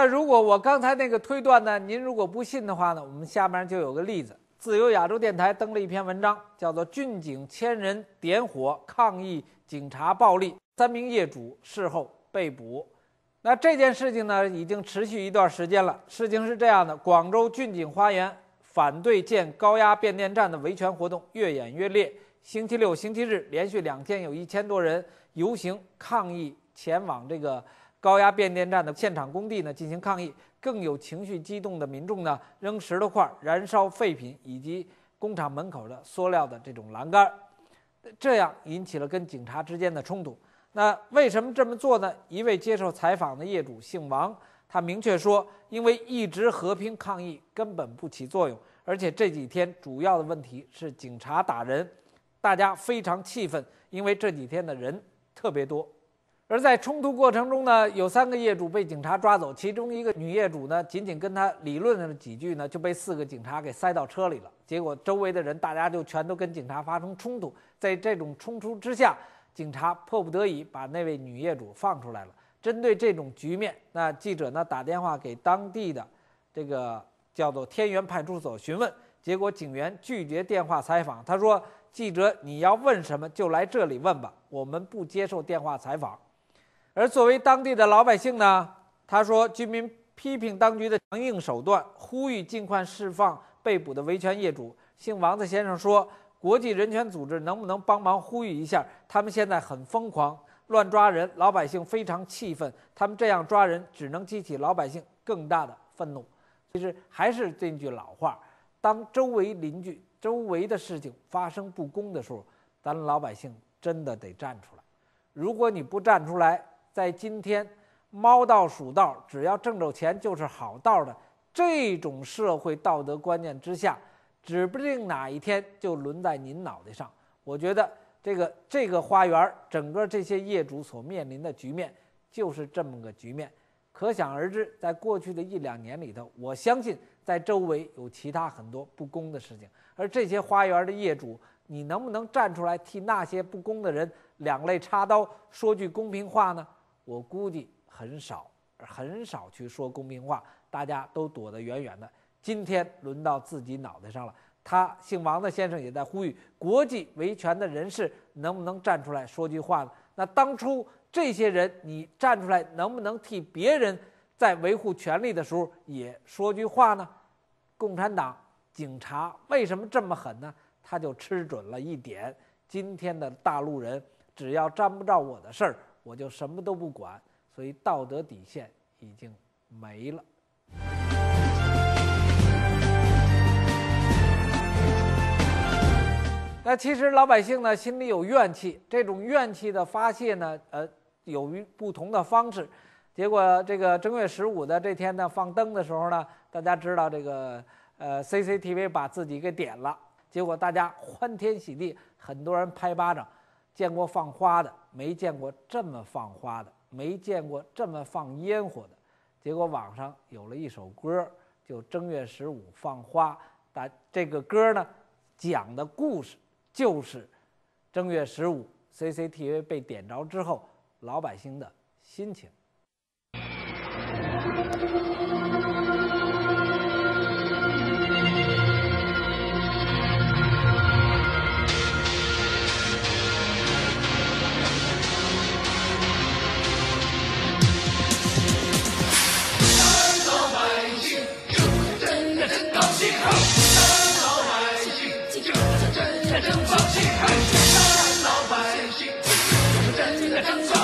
那如果我刚才那个推断呢，您如果不信的话呢，我们下面就有个例子。自由亚洲电台登了一篇文章，叫做《郡警千人点火抗议警察暴力，三名业主事后被捕》。那这件事情呢，已经持续一段时间了。事情是这样的：广州郡警花园反对建高压变电站的维权活动越演越烈。星期六、星期日连续两天，有一千多人游行抗议，前往这个。高压变电站的现场工地呢进行抗议，更有情绪激动的民众呢扔石头块、燃烧废品以及工厂门口的塑料的这种栏杆，这样引起了跟警察之间的冲突。那为什么这么做呢？一位接受采访的业主姓王，他明确说，因为一直和平抗议根本不起作用，而且这几天主要的问题是警察打人，大家非常气愤，因为这几天的人特别多。而在冲突过程中呢，有三个业主被警察抓走，其中一个女业主呢，仅仅跟他理论了几句呢，就被四个警察给塞到车里了。结果周围的人大家就全都跟警察发生冲突，在这种冲突之下，警察迫不得已把那位女业主放出来了。针对这种局面，那记者呢打电话给当地的这个叫做天元派出所询问，结果警员拒绝电话采访，他说：“记者你要问什么就来这里问吧，我们不接受电话采访。”而作为当地的老百姓呢，他说，居民批评当局的强硬手段，呼吁尽快释放被捕的维权业主。姓王的先生说，国际人权组织能不能帮忙呼吁一下？他们现在很疯狂，乱抓人，老百姓非常气愤。他们这样抓人，只能激起老百姓更大的愤怒。其实还是这句老话：当周围邻居、周围的事情发生不公的时候，咱老百姓真的得站出来。如果你不站出来，在今天，猫道鼠道，只要挣着钱就是好道的这种社会道德观念之下，指不定哪一天就轮在您脑袋上。我觉得这个这个花园，整个这些业主所面临的局面就是这么个局面。可想而知，在过去的一两年里头，我相信在周围有其他很多不公的事情，而这些花园的业主，你能不能站出来替那些不公的人两肋插刀，说句公平话呢？我估计很少，很少去说公平话，大家都躲得远远的。今天轮到自己脑袋上了。他姓王的先生也在呼吁国际维权的人士能不能站出来说句话呢？那当初这些人，你站出来能不能替别人在维护权利的时候也说句话呢？共产党警察为什么这么狠呢？他就吃准了一点：今天的大陆人只要沾不着我的事儿。我就什么都不管，所以道德底线已经没了。那其实老百姓呢心里有怨气，这种怨气的发泄呢，呃，有于不同的方式。结果这个正月十五的这天呢，放灯的时候呢，大家知道这个呃 CCTV 把自己给点了，结果大家欢天喜地，很多人拍巴掌。见过放花的，没见过这么放花的，没见过这么放烟火的。结果网上有了一首歌，就正月十五放花。但这个歌呢，讲的故事就是正月十五 CCTV 被点着之后，老百姓的心情。今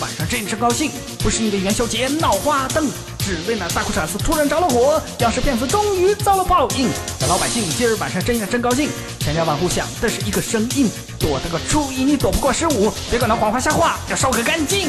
晚上真是高兴，不是因为元宵节闹花灯，只为那大裤衩子突然着了火，要是骗子终于遭了报应。咱老百姓今儿晚上真呀真高兴，千家万户响的是一个声音，躲得个初一你躲不过十五，别管那谎话瞎话，要烧个干净。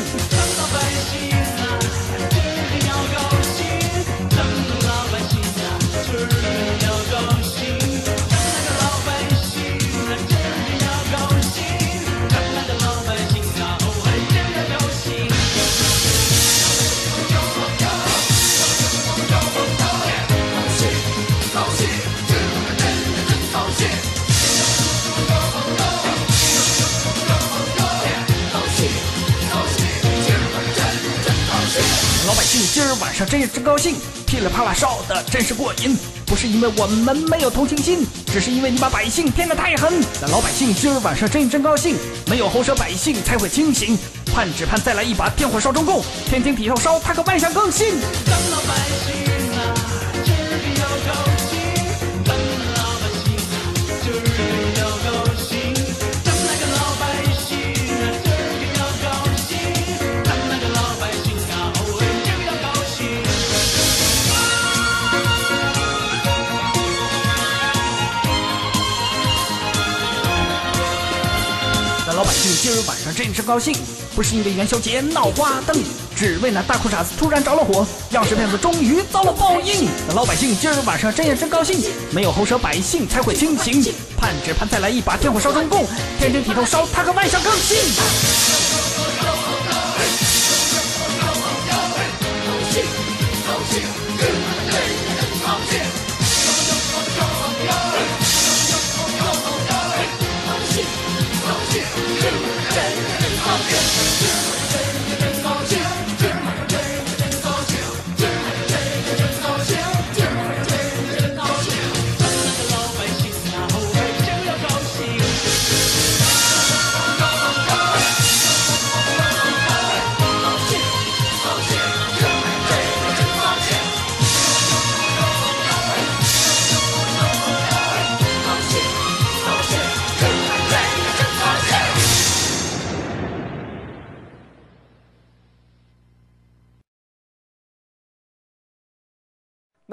今儿晚上真真高兴，噼里啪啦烧的真是过瘾。不是因为我们没有同情心，只是因为你把百姓骗的太狠。那老百姓今儿晚上真真高兴，没有喉舌百姓才会清醒。盼只盼再来一把天火烧中共，天天体头烧，他可万象更新。当老百姓真是高兴，不是因为元宵节闹花灯，只为那大裤衩子突然着了火，样式骗子终于遭了报应。那老百姓今儿晚上真也真高兴，没有喉舌百姓才会清醒，盼只盼再来一把天火烧中共，天天体头烧，他个万象更新。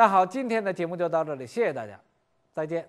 那好，今天的节目就到这里，谢谢大家，再见。